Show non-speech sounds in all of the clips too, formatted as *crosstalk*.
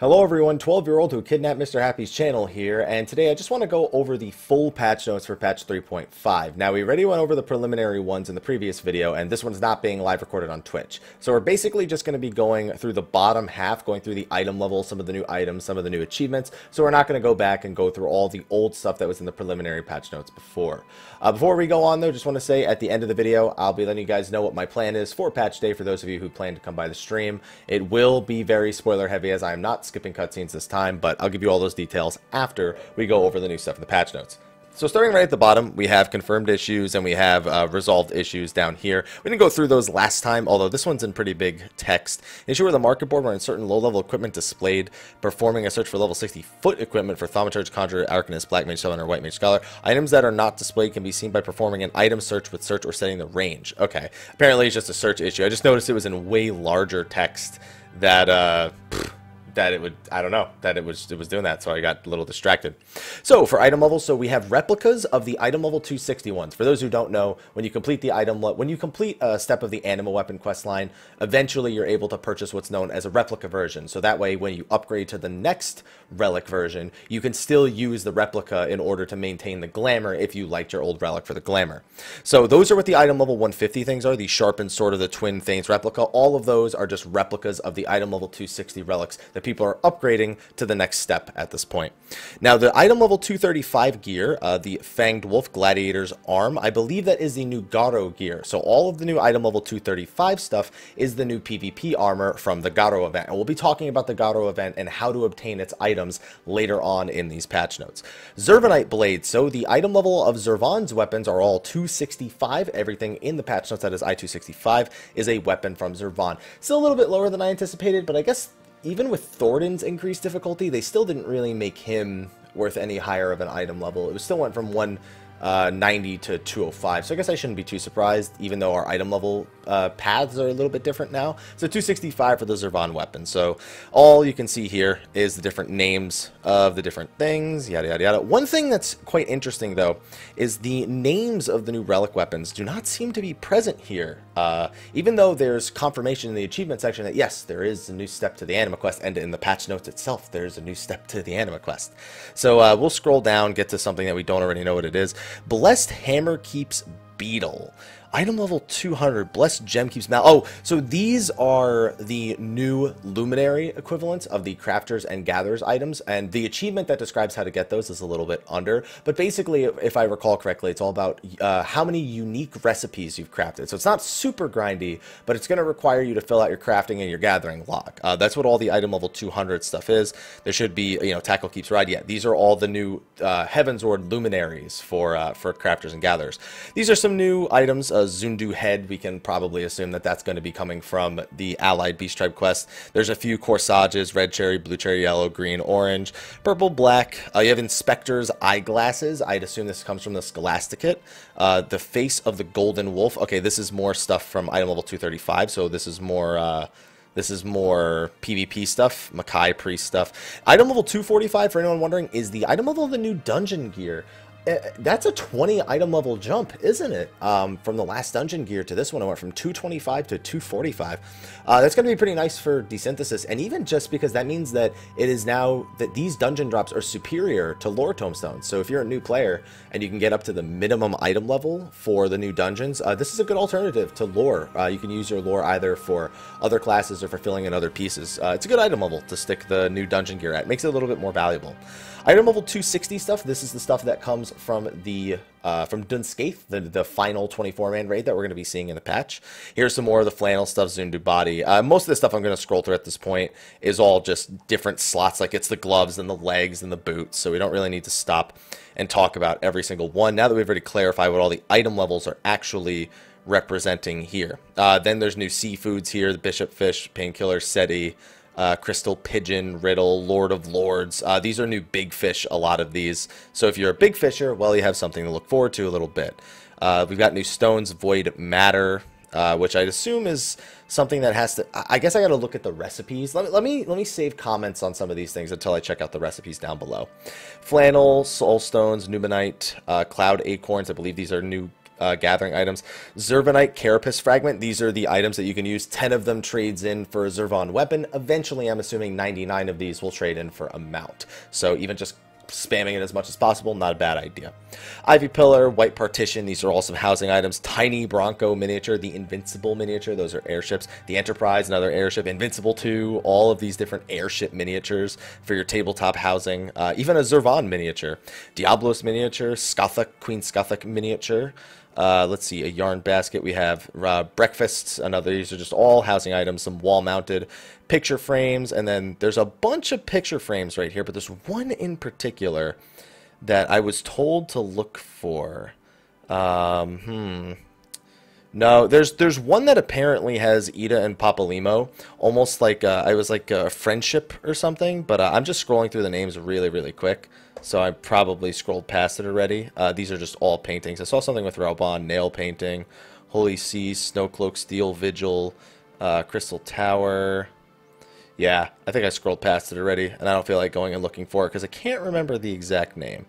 Hello everyone, 12-year-old who kidnapped Mr. Happy's channel here, and today I just want to go over the full patch notes for patch 3.5. Now we already went over the preliminary ones in the previous video, and this one's not being live recorded on Twitch. So we're basically just going to be going through the bottom half, going through the item level, some of the new items, some of the new achievements, so we're not going to go back and go through all the old stuff that was in the preliminary patch notes before. Uh, before we go on though, just want to say at the end of the video, I'll be letting you guys know what my plan is for patch day for those of you who plan to come by the stream. It will be very spoiler heavy as I am not skipping cutscenes this time, but I'll give you all those details after we go over the new stuff in the patch notes. So starting right at the bottom, we have confirmed issues and we have uh, resolved issues down here. We didn't go through those last time, although this one's in pretty big text. Issue where the market board where certain low-level equipment displayed, performing a search for level 60 foot equipment for Thaumaturge, Conjurer, Arcanist, Black Mage, Summoner, White Mage, Scholar. Items that are not displayed can be seen by performing an item search with search or setting the range. Okay, apparently it's just a search issue. I just noticed it was in way larger text that, uh, that it would I don't know that it was it was doing that so I got a little distracted. So for item levels so we have replicas of the item level 261s for those who don't know when you complete the item when you complete a step of the Anima weapon quest line eventually you're able to purchase what's known as a replica version. So that way when you upgrade to the next relic version you can still use the replica in order to maintain the glamour if you liked your old relic for the glamour. So those are what the item level 150 things are the sharpened sword of the Twin Thegns replica. All of those are just replicas of the item level 260 relics that people are upgrading to the next step at this point. Now, the item level 235 gear, uh, the Fanged Wolf Gladiator's Arm, I believe that is the new Garo gear. So all of the new item level 235 stuff is the new PvP armor from the Garo event. And we'll be talking about the Garo event and how to obtain its items later on in these patch notes. Zervanite Blade. So the item level of Zurvan's weapons are all 265. Everything in the patch notes that is I-265 is a weapon from Zurvan. Still a little bit lower than I anticipated, but I guess even with Thordan's increased difficulty, they still didn't really make him worth any higher of an item level. It was still went from one uh, 90 to 205. So I guess I shouldn't be too surprised, even though our item level uh, paths are a little bit different now. So 265 for the Zurvan weapon. So all you can see here is the different names of the different things, yada, yada, yada. One thing that's quite interesting, though, is the names of the new relic weapons do not seem to be present here. Uh, even though there's confirmation in the achievement section that, yes, there is a new step to the Anima Quest, and in the patch notes itself, there's a new step to the Anima Quest. So uh, we'll scroll down, get to something that we don't already know what it is. Blessed Hammer keeps Beetle. Item level 200, Blessed Gem keeps Mal. Oh, so these are the new Luminary equivalents of the Crafters and Gatherers items, and the achievement that describes how to get those is a little bit under. But basically, if I recall correctly, it's all about uh, how many unique recipes you've crafted. So it's not super grindy, but it's going to require you to fill out your crafting and your gathering log. Uh, that's what all the item level 200 stuff is. There should be, you know, Tackle Keeps Ride. Yeah, these are all the new uh, Luminaries for, uh, for Crafters and Gatherers. These are some new items. Zundu head, we can probably assume that that's going to be coming from the Allied Beast Tribe quest. There's a few corsages, red cherry, blue cherry, yellow, green, orange, purple, black. Uh, you have Inspector's eyeglasses. I'd assume this comes from the Scholasticate. Uh, the face of the Golden Wolf. Okay, this is more stuff from item level 235, so this is more... Uh, this is more PvP stuff, Makai Priest stuff. Item level 245, for anyone wondering, is the item level of the new dungeon gear. Uh, that's a 20 item level jump, isn't it? Um, from the last dungeon gear to this one, I went from 225 to 245. Uh, that's going to be pretty nice for desynthesis, and even just because that means that it is now that these dungeon drops are superior to lore tomestones. So if you're a new player and you can get up to the minimum item level for the new dungeons, uh, this is a good alternative to lore. Uh, you can use your lore either for other classes or for filling in other pieces. Uh, it's a good item level to stick the new dungeon gear at. It makes it a little bit more valuable. Item level 260 stuff, this is the stuff that comes from the uh, from Dun Scaith, the, the final 24-man raid that we're going to be seeing in the patch. Here's some more of the flannel stuff, Zundu body. Uh, most of the stuff I'm going to scroll through at this point is all just different slots, like it's the gloves and the legs and the boots, so we don't really need to stop and talk about every single one. Now that we've already clarified what all the item levels are actually representing here. Uh, then there's new seafoods here, the Bishop Fish, Painkiller, Seti, uh, Crystal Pigeon, Riddle, Lord of Lords. Uh, these are new big fish, a lot of these. So if you're a big fisher, well, you have something to look forward to a little bit. Uh, we've got new stones, Void Matter, uh, which I'd assume is something that has to. I guess I got to look at the recipes. Let me, let me let me save comments on some of these things until I check out the recipes down below. Flannel, Soul Stones, Numenite, uh, Cloud Acorns. I believe these are new uh, gathering items. Zervanite Carapace Fragment. These are the items that you can use. 10 of them trades in for a Zurvan weapon. Eventually, I'm assuming 99 of these will trade in for a mount. So even just spamming it as much as possible, not a bad idea. Ivy Pillar, White Partition, these are all some housing items. Tiny Bronco miniature, the Invincible miniature, those are airships. The Enterprise, another airship. Invincible 2, all of these different airship miniatures for your tabletop housing. Uh, even a Zurvan miniature. Diablos miniature, Scathach, Queen Scathach miniature. Uh, let's see, a yarn basket. We have uh, breakfasts. Another. These are just all housing items. Some wall-mounted picture frames, and then there's a bunch of picture frames right here. But there's one in particular that I was told to look for. Um, hmm. No, there's there's one that apparently has Ida and Papalymo, almost like uh, I was like a friendship or something. But uh, I'm just scrolling through the names really, really quick so I probably scrolled past it already. Uh, these are just all paintings. I saw something with Raubahn, nail painting, Holy See, Snowcloak, Steel Vigil, uh, Crystal Tower. Yeah, I think I scrolled past it already, and I don't feel like going and looking for it because I can't remember the exact name.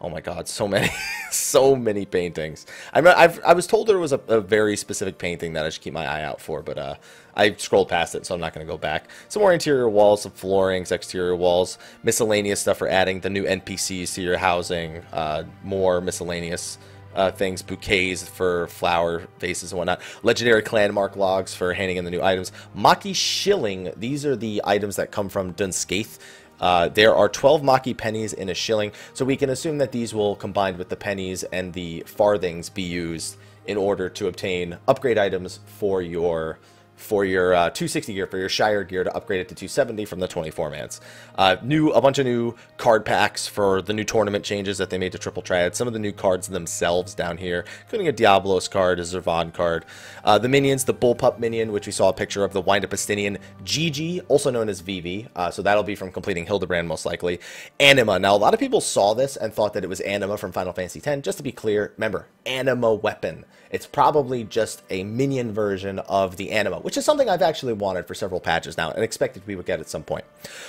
Oh my god, so many, *laughs* so many paintings. I mean, I've, I was told there was a, a, very specific painting that I should keep my eye out for, but uh, I scrolled past it, so I'm not going to go back. Some more interior walls, some floorings, exterior walls, miscellaneous stuff for adding the new NPCs to your housing, uh, more miscellaneous uh, things, bouquets for flower vases and whatnot, legendary clan mark logs for handing in the new items, Maki shilling, these are the items that come from Dun Scaith, uh, there are 12 Maki pennies in a shilling, so we can assume that these will, combined with the pennies and the farthings, be used in order to obtain upgrade items for your for your uh, 260 gear, for your Shire gear to upgrade it to 270 from the 24 mans. Uh, new, a bunch of new card packs for the new tournament changes that they made to Triple Triad. Some of the new cards themselves down here, including a Diablos card, a Zurvan card. Uh, the minions, the Bullpup minion, which we saw a picture of, the Wind-Up Estinian, Gigi, also known as Vivi, uh, so that'll be from completing Hildebrand most likely. Anima. Now, a lot of people saw this and thought that it was Anima from Final Fantasy X. Just to be clear, remember, Anima weapon. It's probably just a minion version of the Anima, which is something I've actually wanted for several patches now and expected we would get at some point.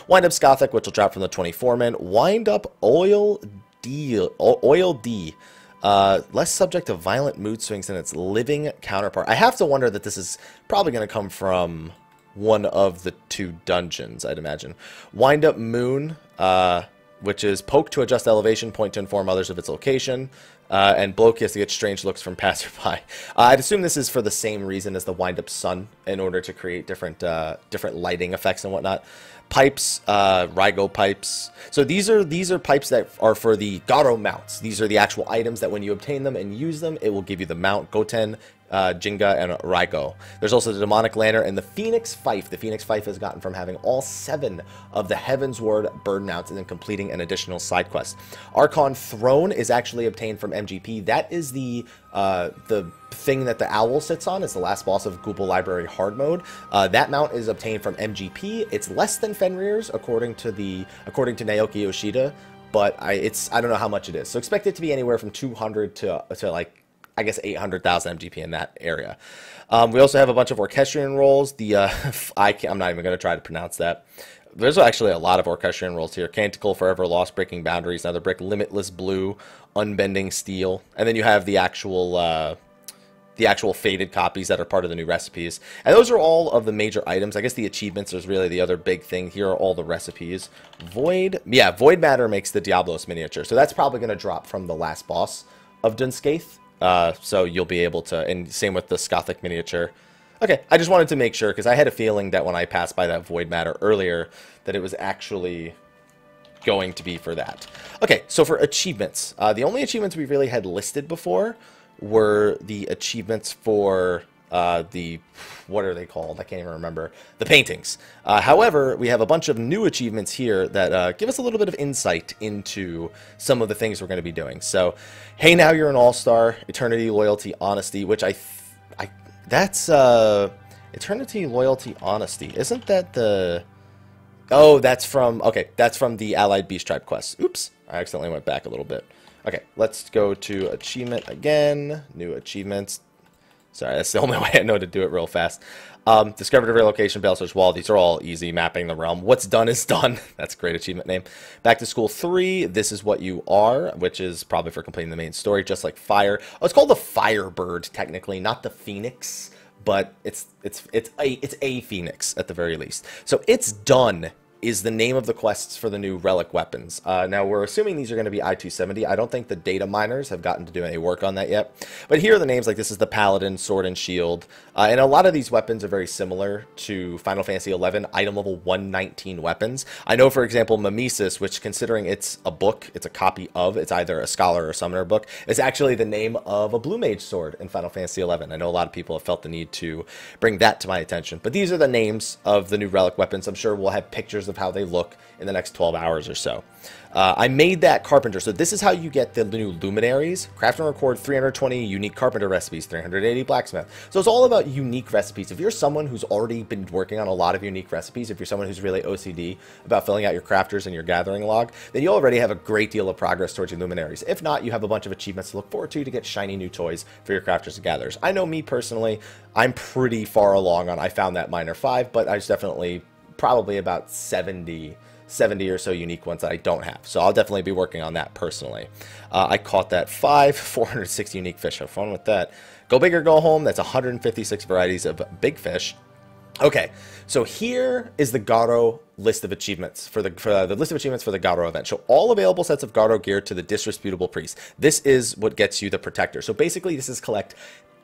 Wind Up Scathach, which will drop from the 24 man. Wind Up Oil D. Oil D. Uh, less subject to violent mood swings than its living counterpart. I have to wonder that this is probably going to come from one of the two dungeons, I'd imagine. Wind Up Moon, uh, which is poke to adjust elevation, point to inform others of its location. Uh, and Bloke has to get strange looks from *laughs* passerby. Uh, I'd assume this is for the same reason as the wind-up sun, in order to create different uh, different lighting effects and whatnot. Pipes, uh, Raigo pipes. So these are these are pipes that are for the Garo mounts. These are the actual items that when you obtain them and use them, it will give you the mount Goten uh, Jinga, and Raigo. There's also the Demonic Lantern and the Phoenix Fife. The Phoenix Fife is gotten from having all seven of the Heavensward bird mounts and then completing an additional side quest. Archon Throne is actually obtained from MGP. That is the uh, the thing that the owl sits on. It's the last boss of Gubal Library hard mode. Uh, that mount is obtained from MGP. It's less than Fenrir's according to the according to Naoki Yoshida, but I it's I don't know how much it is. So expect it to be anywhere from 200 to to like I guess 800,000 MGP in that area. Um, we also have a bunch of orchestrion rolls. The uh, *laughs* I am not even going to try to pronounce that. There's actually a lot of orchestrion rolls here. Canticle, Forever Lost, Breaking Boundaries, Another Brick, Limitless Blue, Unbending Steel, and then you have the actual uh, the actual faded copies that are part of the new recipes. And those are all of the major items. I guess the achievements is really the other big thing. Here are all the recipes. Void, yeah, Void Matter makes the Diablos miniature. So that's probably going to drop from the last boss of Dun Scaith. Uh, so you'll be able to, and same with the Scathach miniature. Okay, I just wanted to make sure, because I had a feeling that when I passed by that Void Matter earlier, that it was actually going to be for that. Okay, so for achievements, uh, the only achievements we really had listed before were the achievements for uh, the what are they called? I can't even remember the paintings. Uh, however, we have a bunch of new achievements here that uh, give us a little bit of insight into some of the things we're going to be doing. So, hey, now you're an all-star. Eternity, loyalty, honesty, which I, I that's uh, eternity, loyalty, honesty. Isn't that the? Oh, that's from okay. That's from the Allied Beast Tribe quest. Oops, I accidentally went back a little bit. Okay, let's go to achievement again. New achievements Sorry, that's the *laughs* only way I know to do it real fast. Um, discovered relocation, Baelsar's Wall. These are all easy. Mapping the realm. What's done is *laughs* done. That's a great achievement name. Back to School 3. This is what you are, which is probably for completing the main story, just like Fire. Oh, it's called the Firebird, technically, not the Phoenix but it's it's it's a it's a phoenix at the very least. So it's done is the name of the quests for the new relic weapons. Uh, now, we're assuming these are going to be I-270. I don't think the data miners have gotten to do any work on that yet. But here are the names, like this is the Paladin, Sword and Shield. Uh, and a lot of these weapons are very similar to Final Fantasy XI item level 119 weapons. I know, for example, Mimesis, which considering it's a book, it's a copy of, it's either a Scholar or Summoner book, is actually the name of a Blue Mage sword in Final Fantasy XI. I know a lot of people have felt the need to bring that to my attention. But these are the names of the new relic weapons. I'm sure we'll have pictures of how they look in the next 12 hours or so. Uh, I made that carpenter. So this is how you get the new luminaries. Craft and record 320 unique carpenter recipes, 380 blacksmith. So it's all about unique recipes. If you're someone who's already been working on a lot of unique recipes, if you're someone who's really OCD about filling out your crafters and your gathering log, then you already have a great deal of progress towards your luminaries. If not, you have a bunch of achievements to look forward to to get shiny new toys for your crafters and gatherers. I know me personally, I'm pretty far along on I found that miner 5, but I was definitely probably about 70 70 or so unique ones that I don't have. So I'll definitely be working on that personally. Uh, I caught that 5, *laughs* 406 unique fish. Have fun with that. Go big or go home. That's 156 varieties of big fish. Okay, so here is the Garo list of achievements for the for the list of achievements for the Garo event. Show all available sets of Garo gear to the disreputable priest. This is what gets you the protector. So basically, this is collect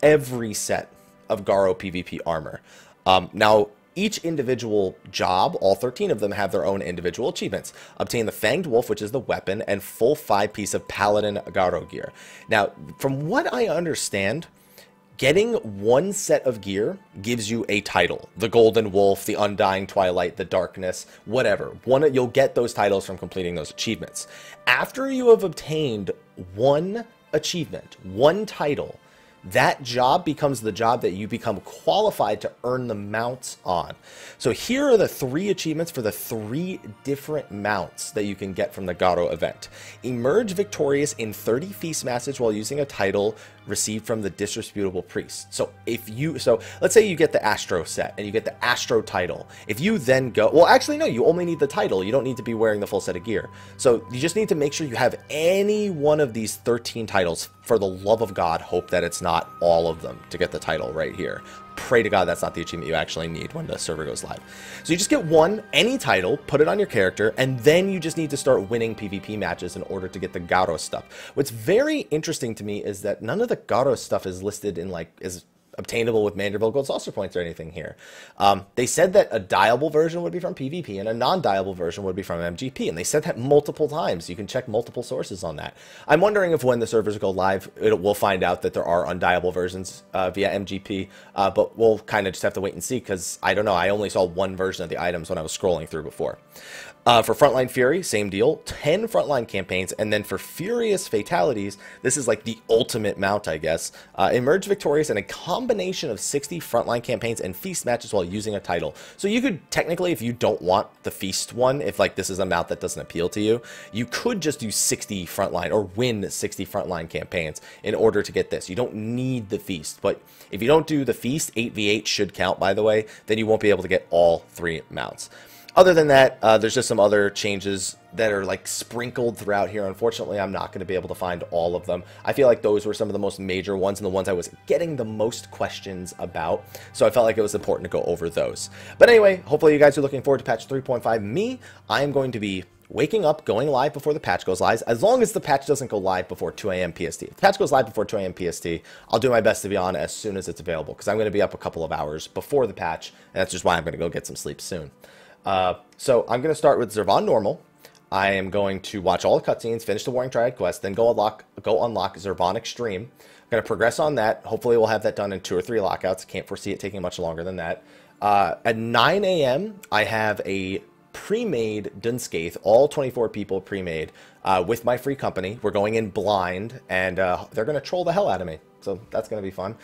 every set of Garo PvP armor. Um, now, each individual job, all 13 of them have their own individual achievements. Obtain the Fanged Wolf, which is the weapon, and full 5 piece of Paladin Garo gear. Now, from what I understand, getting one set of gear gives you a title. The Golden Wolf, the Undying Twilight, the Darkness, whatever. One You'll get those titles from completing those achievements. After you have obtained one achievement, one title, that job becomes the job that you become qualified to earn the mounts on. So here are the three achievements for the three different mounts that you can get from the Garo event. Emerge victorious in 30 feast matches while using a title received from the disreputable priest. So if you, so let's say you get the Astro set and you get the Astro title. If you then go, well, actually, no, you only need the title. You don't need to be wearing the full set of gear. So you just need to make sure you have any one of these 13 titles. For the love of God, hope that it's not all of them to get the title right here pray to God that's not the achievement you actually need when the server goes live. So you just get one, any title, put it on your character, and then you just need to start winning PvP matches in order to get the Garo stuff. What's very interesting to me is that none of the Garo stuff is listed in like, is obtainable with Manderville Gold Saucer points or anything here. Um, they said that a dyeable version would be from PvP and a non-dyeable version would be from MGP, and they said that multiple times. You can check multiple sources on that. I'm wondering if when the servers go live, it, we'll find out that there are undyeable versions uh, via MGP, uh, but we'll kind of just have to wait and see because I don't know. I only saw one version of the items when I was scrolling through before. Uh, for Frontline Fury, same deal, 10 frontline campaigns, and then for Furious Fatalities, this is like the ultimate mount, I guess. Uh, emerge victorious in a combination of 60 frontline campaigns and feast matches while using a title. So you could technically, if you don't want the feast one, if like this is a mount that doesn't appeal to you, you could just do 60 frontline or win 60 frontline campaigns in order to get this. You don't need the feast, but if you don't do the feast, 8v8 should count, by the way, then you won't be able to get all three mounts. Other than that, uh, there's just some other changes that are like sprinkled throughout here. Unfortunately, I'm not going to be able to find all of them. I feel like those were some of the most major ones and the ones I was getting the most questions about. So I felt like it was important to go over those. But anyway, hopefully you guys are looking forward to patch 3.5. Me, I am going to be waking up, going live before the patch goes live, as long as the patch doesn't go live before 2 a.m. PST. If the patch goes live before 2 a.m. PST, I'll do my best to be on as soon as it's available, because I'm going to be up a couple of hours before the patch, and that's just why I'm going to go get some sleep soon. Uh, so I'm going to start with Zurvan Normal. I am going to watch all the cutscenes, finish the Warring Triad quest, then go unlock go unlock Zurvan Extreme. I'm going to progress on that. Hopefully, we'll have that done in two or three lockouts. Can't foresee it taking much longer than that. Uh, at 9 a.m., I have a pre-made Dun Scaith. All 24 people pre-made, uh, with my free company. We're going in blind, and uh, they're going to troll the hell out of me. So that's going to be fun.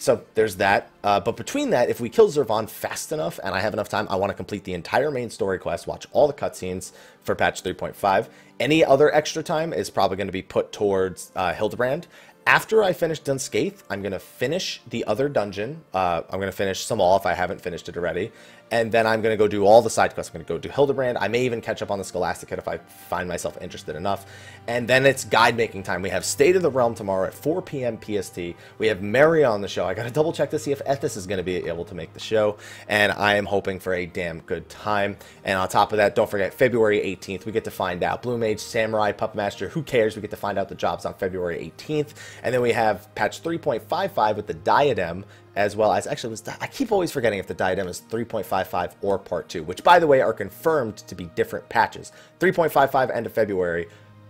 So there's that. Uh, but between that, if we kill Zurvan fast enough and I have enough time, I want to complete the entire main story quest, watch all the cutscenes for patch 3.5. Any other extra time is probably going to be put towards uh, Hildebrand after I finish Dun Scaith, I'm going to finish the other dungeon. Uh, I'm going to finish Sohm Al if I haven't finished it already. And then I'm going to go do all the side quests. I'm going to go do Hildebrand. I may even catch up on the Scholastic if I find myself interested enough. And then it's guide making time. We have State of the Realm tomorrow at 4 p.m. PST. We have Mary on the show. I got to double check to see if Ethis is going to be able to make the show. And I am hoping for a damn good time. And on top of that, don't forget, February 18th, we get to find out Blue Mage, Samurai, Puppet Master. Who cares? We get to find out the jobs on February 18th. And then we have patch 3.55 with the Diadem as well as actually was I keep always forgetting if the diadem is 3.55 or part 2 which by the way are confirmed to be different patches. 3.55 end of February.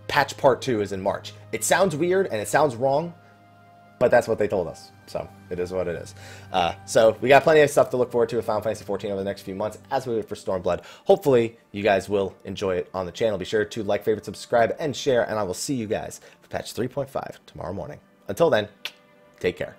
Patch part 2 is in March. It sounds weird and it sounds wrong but that's what they told us so it is what it is. Uh, so we got plenty of stuff to look forward to with Final Fantasy 14 over the next few months as we wait for Stormblood. Hopefully you guys will enjoy it on the channel. Be sure to like favorite subscribe and share and I will see you guys for patch 3.5 tomorrow morning. Until then take care